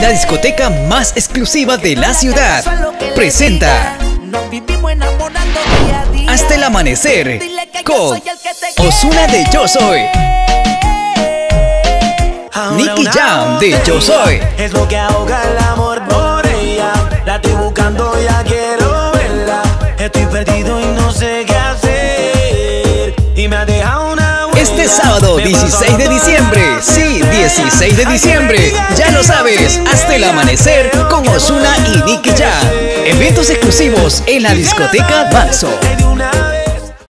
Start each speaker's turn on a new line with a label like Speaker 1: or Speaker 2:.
Speaker 1: La discoteca más exclusiva de la ciudad, presenta Hasta el amanecer con Osuna de Yo Soy. Nicky Jam de Yo Soy.
Speaker 2: Es lo que ahoga el amor por ella. La estoy buscando, ya quiero verla. Estoy perdido y no sé qué hacer. Y me ha dejado una huella.
Speaker 1: Este sábado
Speaker 2: Me
Speaker 1: 16 de diciembre, 6 de diciembre. Ya lo sabes, hasta el amanecer con Osuna y Nicky Ya. Eventos exclusivos en la discoteca
Speaker 2: Balso.